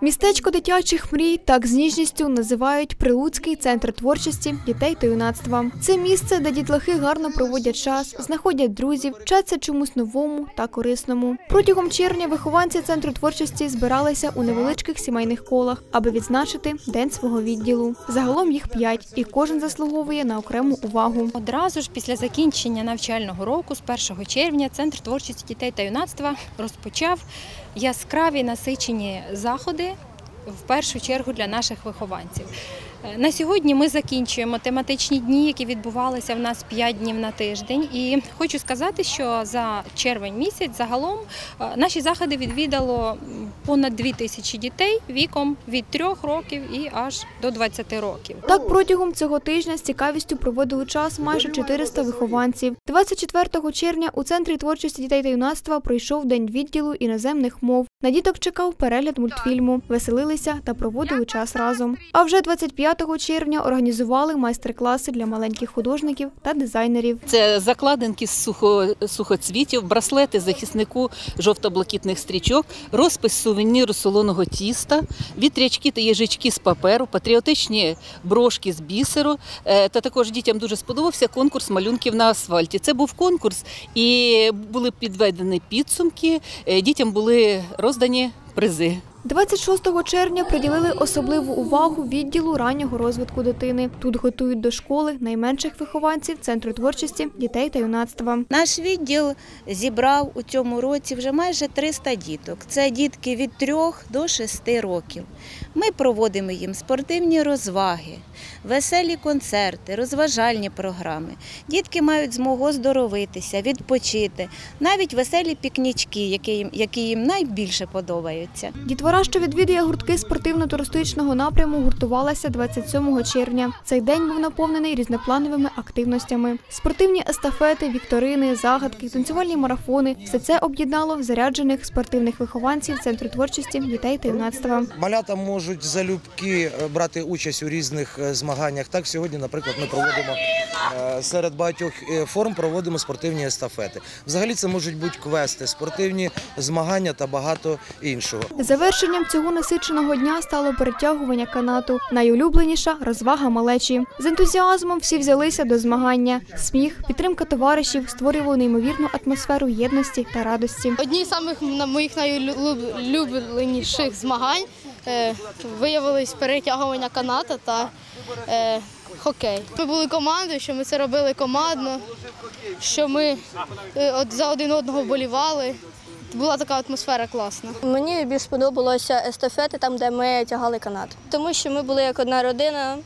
Містечко дитячих мрій так з ніжністю називають Прилуцький центр творчості дітей та юнацтва. Це місце, де дітлахи гарно проводять час, знаходять друзів, вчаться чомусь новому та корисному. Протягом червня вихованці центру творчості збиралися у невеличких сімейних колах, аби відзначити день свого відділу. Загалом їх п'ять, і кожен заслуговує на окрему увагу. Одразу ж після закінчення навчального року, з 1 червня, Центр творчості дітей та юнацтва розпочав яскраві насичені заходи в першу чергу для наших вихованців. Е, На сьогодні ми закінчуємо тематичні дні, які відбувалися в нас 5 днів на тиждень. І хочу сказати, що за червень місяць загалом е, наші заходи відвідало понад 2 тисячі дітей віком від 3 років і аж до 20 років. Так протягом цього тижня з цікавістю проводили час майже 400 вихованців. 24 червня у центрі творчості дітей та юнацтва пройшов день відділу іноземних мов. На діток чекав перегляд мультфільму, веселилися та проводили час разом. А вже 25 червня організували майстер-класи для маленьких художників та дизайнерів. Це закладинки з сухо, сухоцвітів, браслети захиснику жовто-блакитних стрічок, розпис сувеніру солоного тіста, вітрячки та їжачки з паперу, патріотичні брошки з бісеру. Е, Та також дітям дуже сподобався конкурс малюнків на асфальті. Це був конкурс, і були підведені підсумки. е, Дітям були роздані призи. 26 червня приділили особливу увагу відділу раннього розвитку дитини. Тут готують до школи найменших вихованців центру творчості дітей та юнацтва. Наш відділ зібрав у цьому році вже майже 300 діток. Це дітки від 3 до 6 років. Ми проводимо їм спортивні розваги, веселі концерти, розважальні програми. Дітки мають змогу оздоровитися, відпочити, навіть веселі пікнічки, які їм, які їм найбільше подобаються. Дітвора, що відвідує гуртки спортивно-туристичного напряму, гуртувалася 27 червня. Цей день був наповнений різноплановими активностями: спортивні естафети, вікторини, загадки, танцювальні марафони. Все це об'єднало заряджених спортивних вихованців центру творчості дітей та юнацтва. Малята можуть залюбки е, брати участь у різних е, змаганнях. Так, сьогодні, наприклад, ми проводимо е, серед багатьох форм проводимо спортивні естафети. Взагалі це можуть бути квести, спортивні змагання та багато іншого. Завершенням цього насиченого дня стало перетягування канату. Найулюбленіша розвага малечі. З ентузіазмом всі взялися до змагання. Сміх, підтримка товаришів створювали неймовірну атмосферу єдності та радості. Одні з самих на- моїх найулюбленіших змагань виявились перетягування каната та е, хокей. Ми були командою, що ми це робили командно, що ми е, за один одного вболівали. Була така атмосфера класна. Мені більш сподобалося естафети, там, де ми тягали канат. Тому що ми були як одна родина.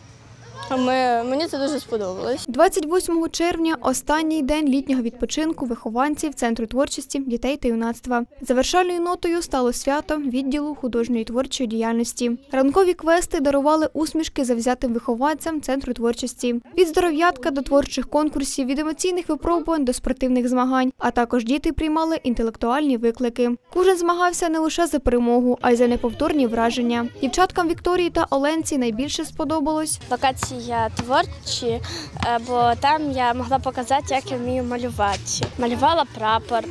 Ми, мені це дуже сподобалось. 28 червня останній день літнього відпочинку вихованців центру творчості дітей та юнацтва. Завершальною нотою стало свято відділу художньої творчої діяльності. Ранкові квести дарували усмішки завзятим вихованцям центру творчості. Від здоров'ятка до творчих конкурсів, від емоційних випробувань до спортивних змагань. А також діти приймали інтелектуальні виклики. Кожен змагався не лише за перемогу, а й за неповторні враження. Дівчаткам Вікторії та Оленці найбільше сподобалось Локація творчі, бо там я могла показати, як я вмію малювати. Малювала прапор.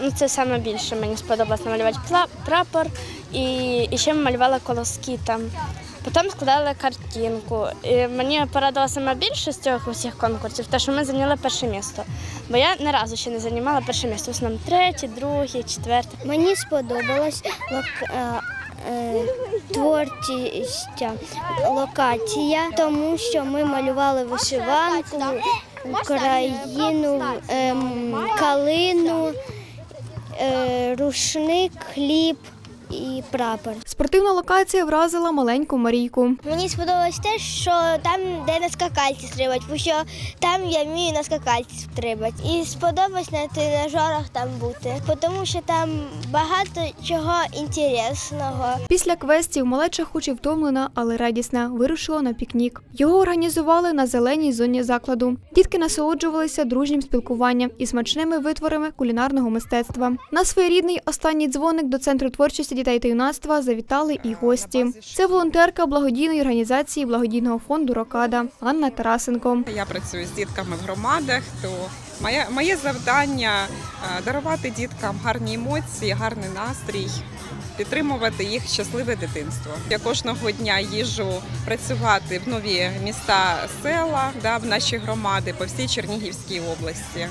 Ну, це саме більше мені сподобалось намалювати прапор. І, і ще малювала колоски там. Потім складали картинку. І мені порадило саме більше з цих усіх конкурсів, те, що ми зайняли перше місце. Бо я ні разу ще не займала перше місце. В основному третє, друге, четверте. Мені е, е, творчість локація, тому що ми малювали вишиванку, Україну, ем, калину, е, рушник, хліб і прапор. Спортивна локація вразила маленьку Марійку. Мені сподобалось те, що там, де на скакальці стрибать, бо що там я вмію на скакальці стрибати. І сподобалось на тренажерах там бути, тому що там багато чого інтересного. Після квестів малеча, хоч і втомлена, але радісна, вирушила на пікнік. Його організували на зеленій зоні закладу. Дітки насолоджувалися дружнім спілкуванням і смачними витворами кулінарного мистецтва. На своєрідний останній дзвоник до центру творчості дітей та юнацтва завітали і гості. Це волонтерка благодійної організації благодійного фонду Рокада Анна Тарасенко. Я працюю з дітками в громадах, то моє, моє завдання е, дарувати діткам гарні емоції, гарний настрій, підтримувати їх щасливе дитинство. Я кожного дня їжджу працювати в нові міста, села, да, в наші громади по всій Чернігівській області.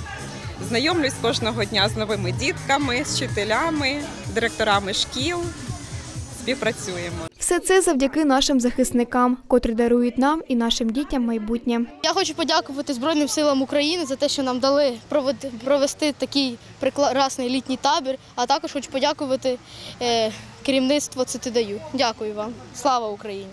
Знайомлюсь кожного дня з новими дітками, з вчителями, директорами шкіл. Співпрацюємо. Все це завдяки нашим захисникам, котрі дарують нам і нашим дітям майбутнє. Я хочу подякувати Збройним силам України за те, що нам дали провести такий прекрасний літній табір, а також хочу подякувати е, керівництву Цитидаю. Дякую вам. Слава Україні!